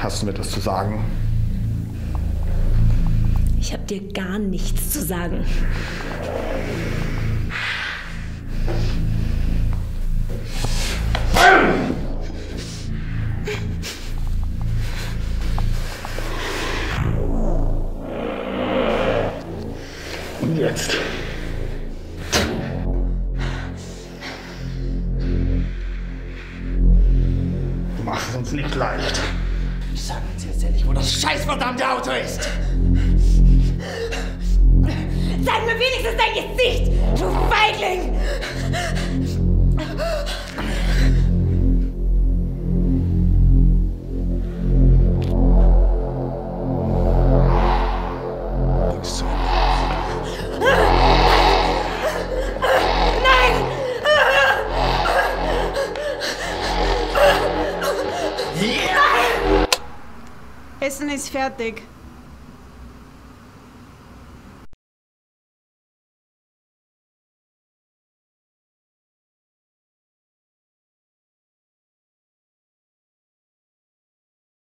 Hast du mir das zu sagen? Ich hab dir gar nichts zu sagen. Und jetzt? Du machst es uns nicht leicht. Sag uns jetzt endlich, wo das scheißverdammte Auto ist! Zeig mir wenigstens dein Gesicht, du Feigling! Essen ist fertig.